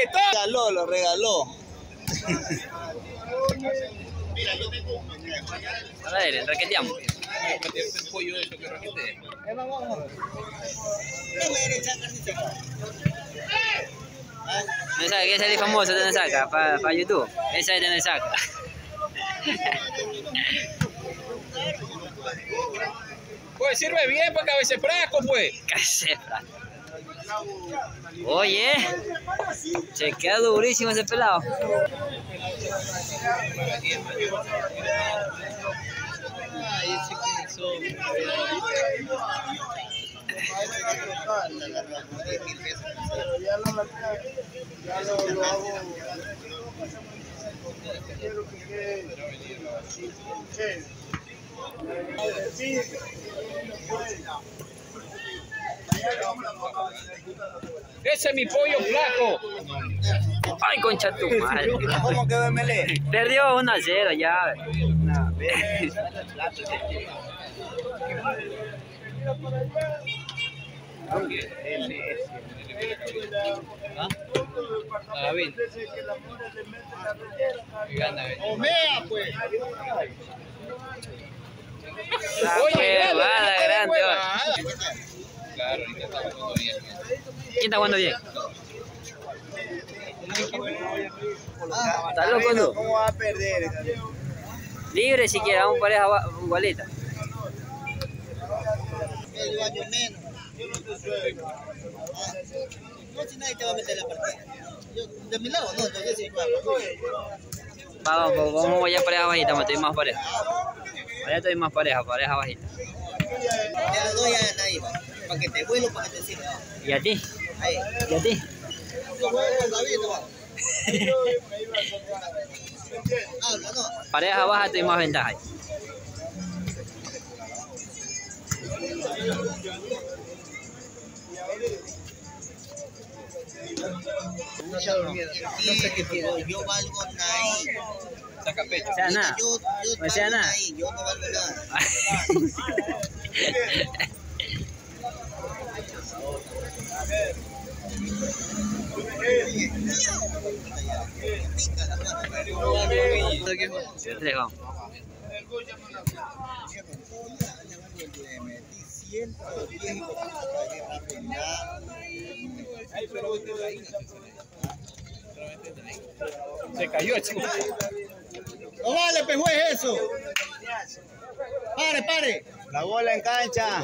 que todo. Regaló, lo regaló. A ver, raqueteamos. el pollo eso que raquete. No saca, que salir famoso, ¿dónde saca? Para pa YouTube. Esa es donde saca. Pues sirve bien para cabeza frasco, pues. Casefra. Oye, se queda durísimo ese pelado. Ese es mi pollo flaco. Ay, concha tu madre. ¿Cómo quedó MLE? Perdió 1 a 0 ya. Ah, bien. Gana. Omea, pues. La Oye, grande, huevada. Claro, ahorita está jugando bien. ¿Quién está jugando bien? ¿Está loco tú? ¿Cómo va a perder? Libre siquiera, vamos pareja gua- igualita. Medio año menos. No, si nadie te va a meter la partida. Yo, de mi lado, no, yo sí, Vamos, vamos, vamos allá pareja bajita, me estoy más pareja. Allá estoy más pareja, pareja bajita. Te lo doy a Naim, para que te vuelo. ¿Y a ti? Ahí. ¿Y a ti? Pareja baja estoy más ventaja. ahí. No sé qué tiene. Yo valgo Naim. Saca pecho. O sea, nada. Yo, yo No sea valgo nada. Naim, yo no valgo nada. Tres, vamos. Le metí 110 y Se cayó el chico. No vale, pejuez eso. Pare, pare. La bola en cancha.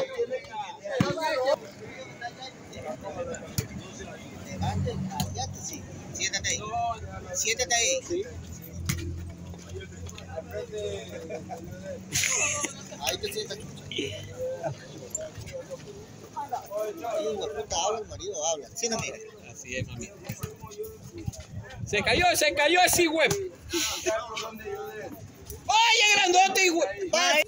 Siéntate ahí. Siéntate ahí. Ahí te sientas, chucha. Ay, la puta habla, el marido habla. Sí, no, mira. Así es, mami. Se cayó, se cayó ese web. Oye, grandote, güey. Bye.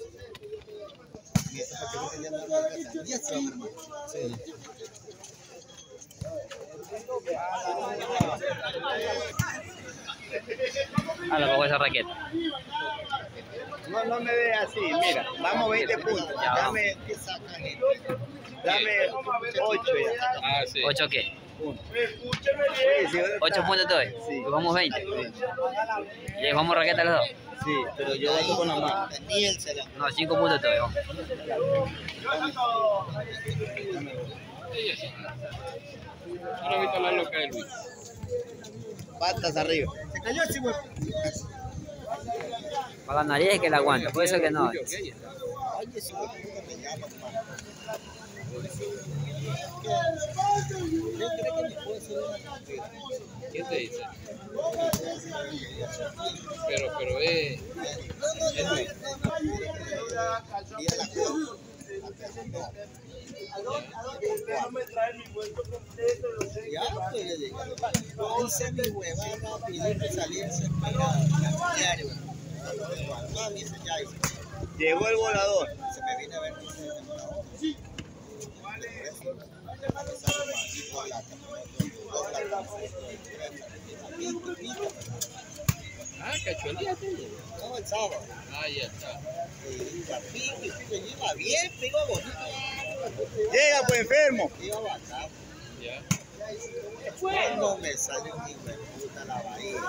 Y eso para que. A esa raqueta. No, no me ve así, mira, vamos 20 puntos. Ya. Dame, dame 8 ya. Ah, sí. ¿Ocho qué? Sí, sí, ¿Ocho puntos te doy? Sí. Vamos 20. ¿Y le vamos raqueta a los dos? Sí, pero yo voto con la mano. Daniel se la. No, cinco puntos te doy, vamos. Ahora ahorita la loca de Luis. Patas arriba. Se cayó ese huevo. Para la nariz es que la aguanta, por eso que no. Huevo nunca me llama, hermano. A cola. Ya, le digo. Hice mi huevada, pedirme salirse para diario. Mami, ese ya hizo. Llegó el volador. Se me viene a ver. Ah, cachonía tú. No, el sábado. Ah, ya está. Iba pique, pique, iba bien, pero iba bonito. Llega pues enfermo. Ya. No me sale un hijo de puta la bahía.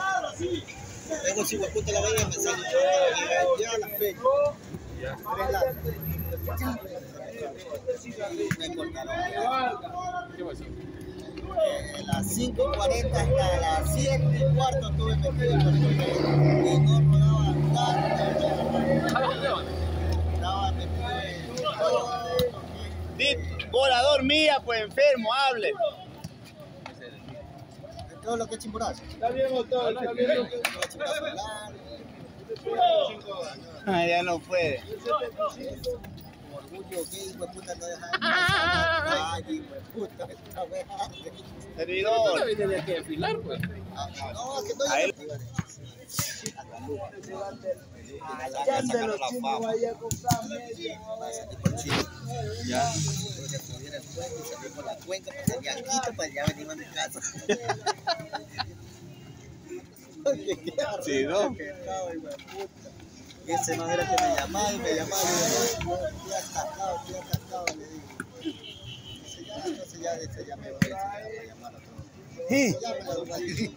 Tengo si puta la bahía, me sale un ya la fecha. Me cortaron. ¿Qué pasó? Eh, las 5.40 hasta las 7 y cuarto estuve metido y no rodaba nada. Estaba metido en todo. Volador mía, pues enfermo, hable. Todo lo que es chimborazo. Está bien, doctor, está bien. Ah, ya no puede. Orgullo hijo puta no deja de Ay, hijo de puta, esta vez. Servidor. Tú tenías que desfilar, pues. Ah, No, que estoy A él. Ya de los chinos vaya a comprar media. Ya. Porque pudiera el puente y salir por la cuenca, tenía quito para allá venir a mi casa. Sí, ¿no? Ese no era que me llamaba y me llamaba y yo, estoy atascado, estoy atascado, le digo. Dice, ya, entonces ya, ya me voy a llamar a otro. Sí.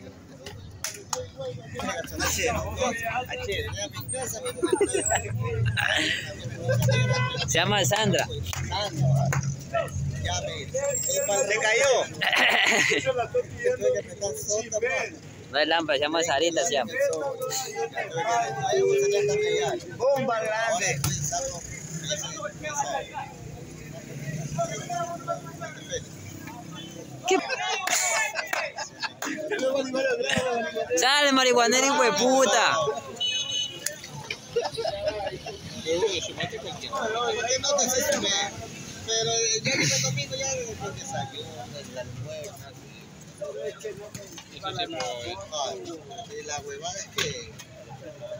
Se llama Sandra. Ya se cayó. No es lámpara, se llama Sarita, se llama. Bomba grande. Sale, marihuanero, hijo de puta. Pero ya que domingo ya después que salió la es que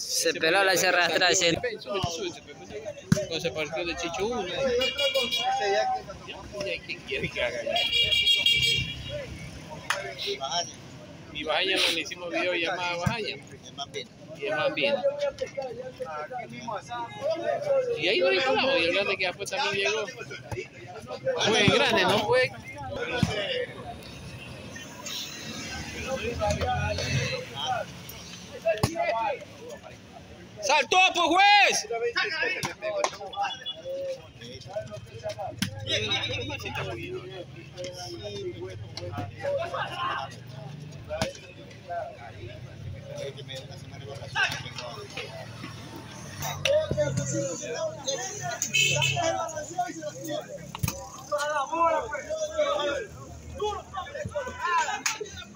Se peló la sierra atrás. se- Cuando se partió de Chicho 1. ¿Quién quiere que haga? Mi Bajaña le hicimos video llamada Bajaña. Y es más bien. Y ahí no colado. Y el grande que después también llegó. Fue grande, ¿no fue? ¡Saltó, pues, juez!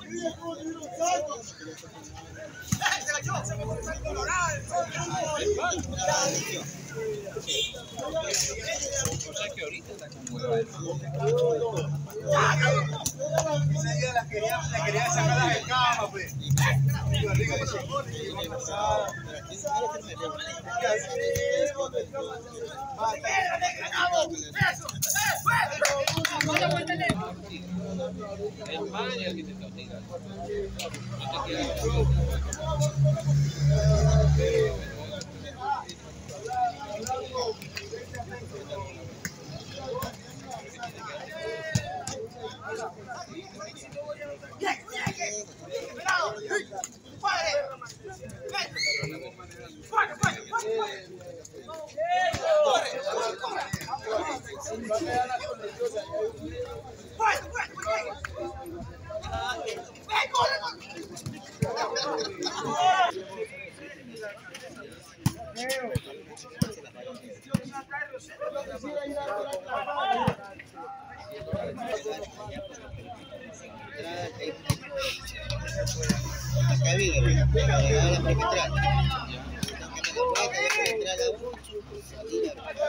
Que dice, El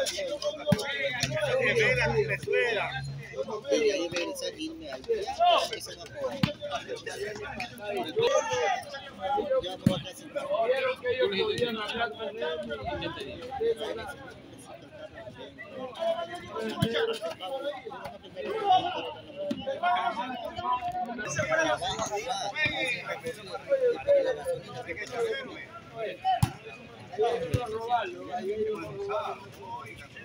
a- que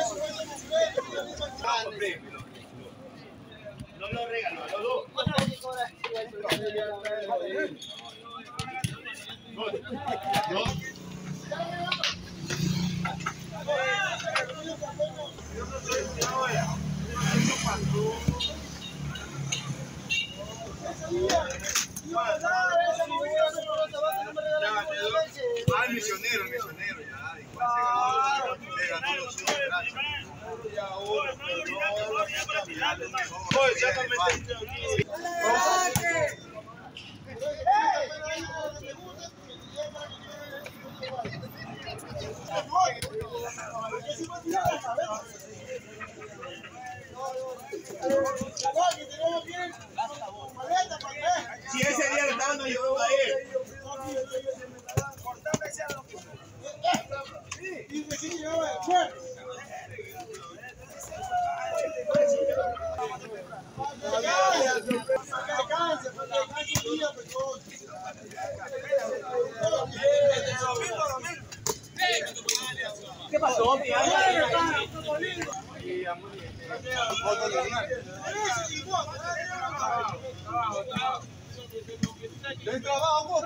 gracias. ¿Del trabajo?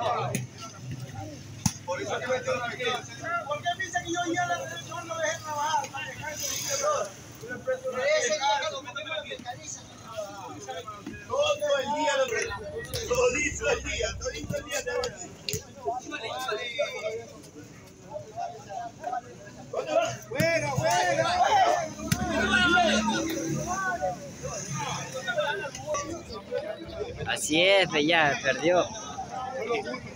Por eso que me ¿Por qué piensa que yo ya la yo no dejé trabajar? para dejarse Todo el día. Todito el día, todito el día te voy a decir. Juega, juega. Así es, ya, perdió.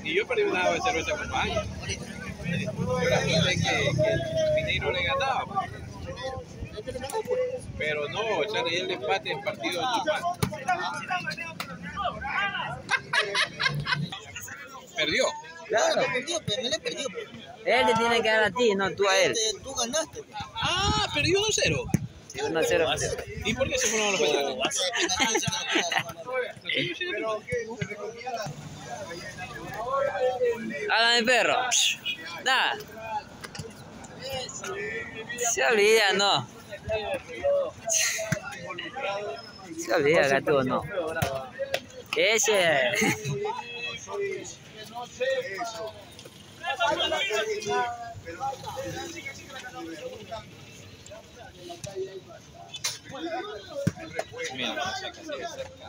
Y yo perdí una de cerveza con España. Yo la gente que, que el Mineiro le ganaba. Pero no, o sea, el empate en partido de. Perdió. Claro, perdió, pero me le perdió. Él le tiene que dar a ti, no tú a él. Tú ganaste. Ah, perdió 1-0. Sí, 1 0. ¿Y por qué se fueron a los penales? Pero ¿qué? ¿Se recomienda? Habla de perro. Nada. Se olvida, no. Se olvida, gato, no. Ese. Eso. Mira, no sé qué hacer cerca.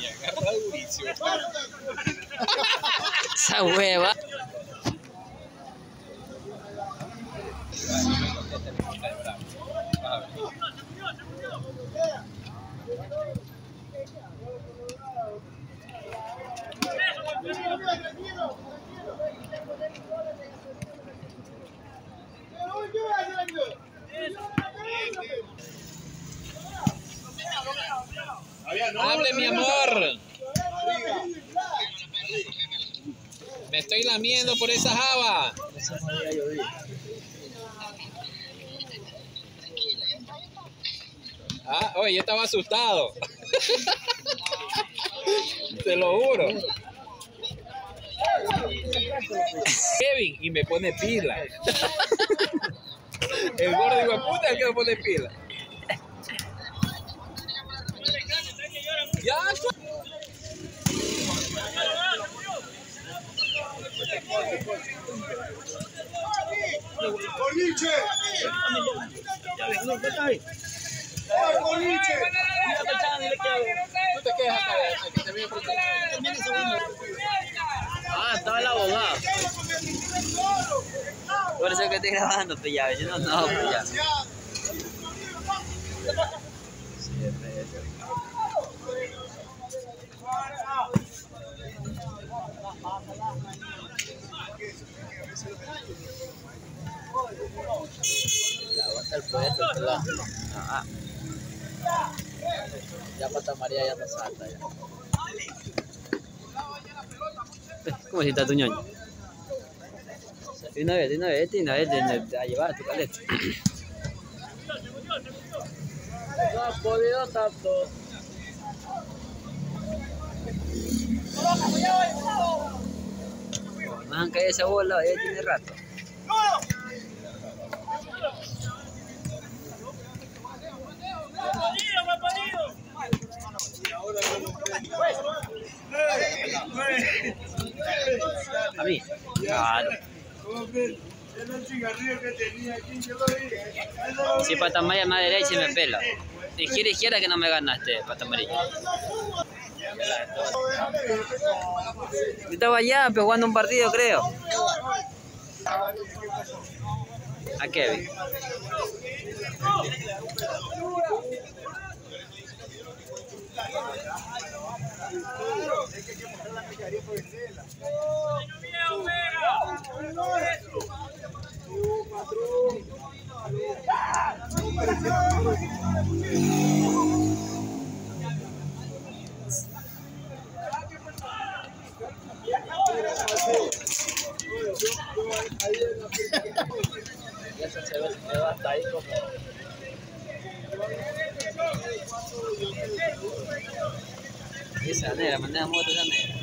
Y agarra durísimo. Esa hueva. Hable, mi amor. Me estoy lamiendo por esa java. Ah, oye, yo estaba asustado. Te lo juro. Kevin, y me pone pila. El gordo digo, puta, que me pone pila. Por boliche! ¡Al boliche! Ah, estaba el abogado. Por eso que estoy grabando, pillado. Si no, no, pillado. El poeta, ¿verdad? Ah, Ya Pata María ya no salta ya. ¿Cómo si está tu ñoño? De una vez, de una vez, de una vez, de, a llevar a tu caleta. No ha podido tanto. Me han caído esa bola, ya tiene rato. A mí. Claro. Si Patamaya más derecha me pela. Izquierda, izquierda que no me ganaste, Patamaya. Yo estaba allá jugando un partido, creo. A Kevin. Ya se se ve, se quedó hasta ahí como. Esa negra, mandé a moto esa negra.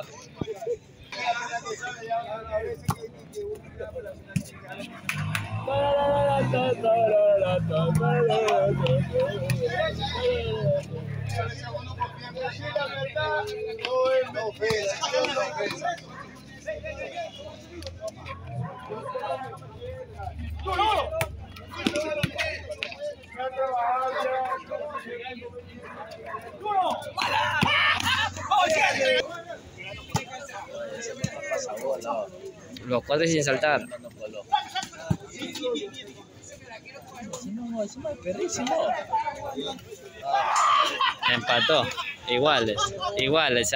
Más flaco. No es una ofensa, no es una ofensa. Pasa bola. Los cuatro sin saltar. Empató. Iguales. Iguales.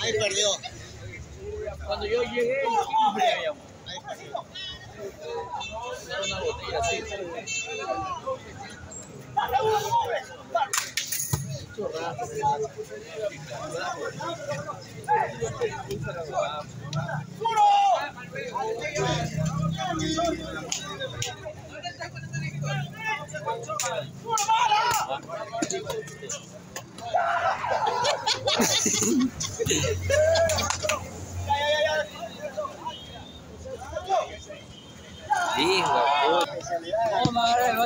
Ahí perdió. Cuando yo llegué. Ahí perdió. Una botella puta.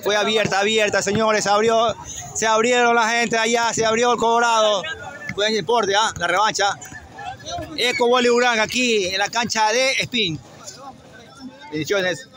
Fue abierta, abierta, señores. Se abrió, se abrieron la gente allá, se abrió el Colorado. Fue en el deporte, ¿ah? la revancha. Eco Bolívar aquí en la cancha de Spin. Bendiciones.